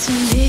to me.